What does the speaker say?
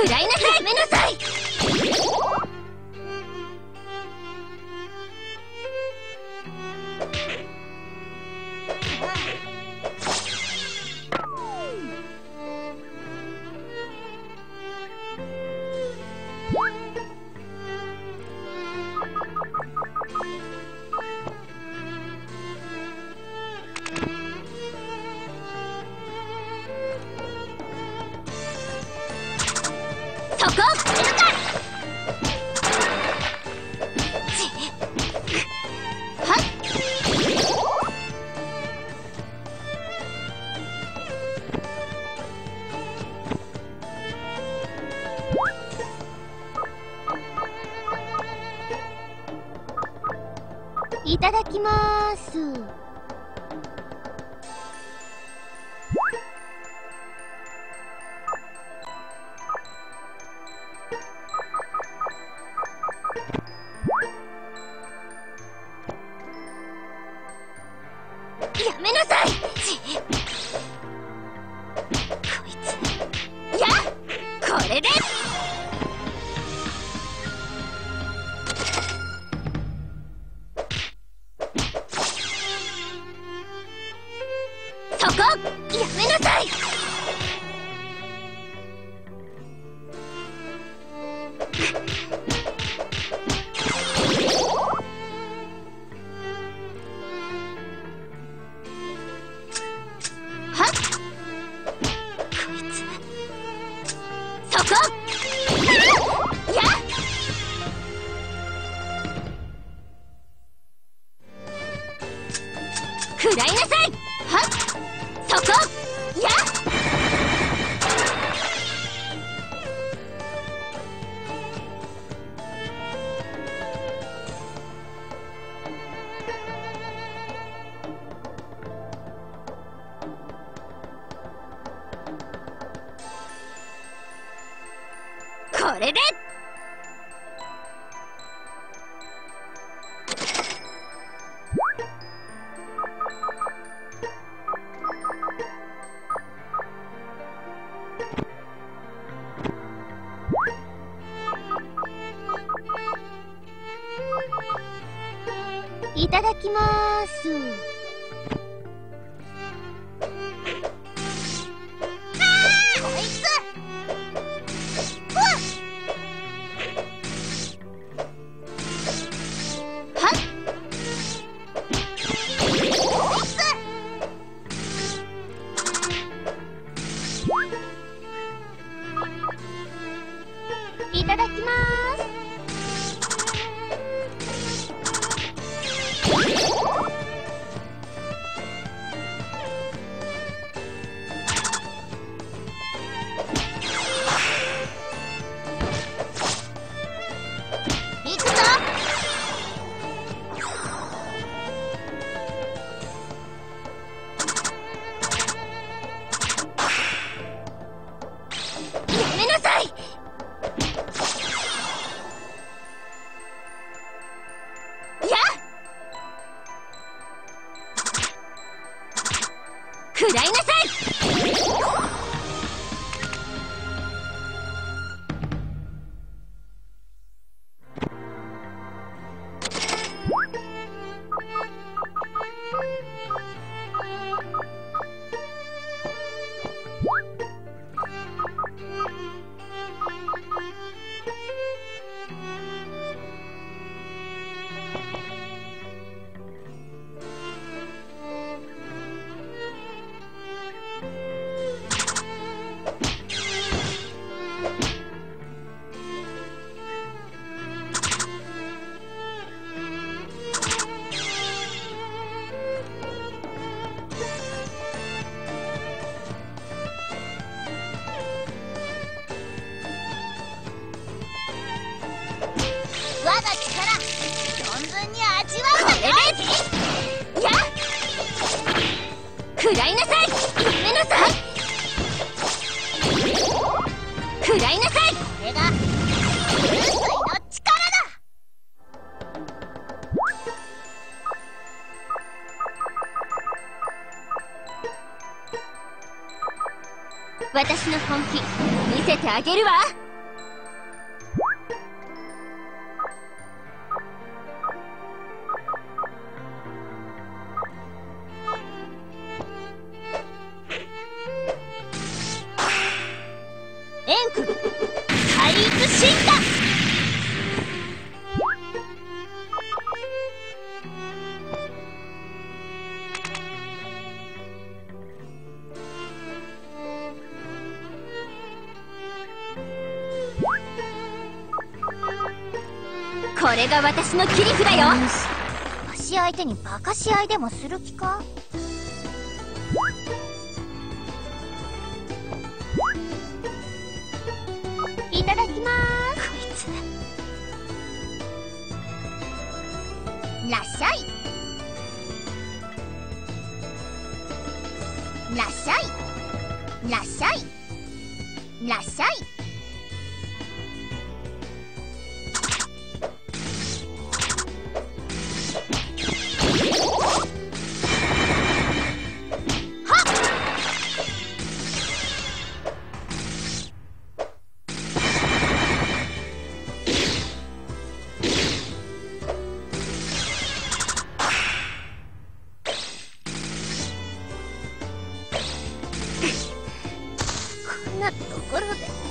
くらいなさい。やめなさい。ただきます。やめなさい。こやめなさい。はっ？こいつそこ。あや食らいなさい。はっ？そこ。やこれで。いただきます。食らいなさい。やめなさい。食らいなさい。これが風水の力だ。私の本気見せてあげるわ。エンク対立進化。これが私の切り札よ。足相手にバカし合でもする気か？らっしゃい。らっしゃい。らっしゃい。ゴルフで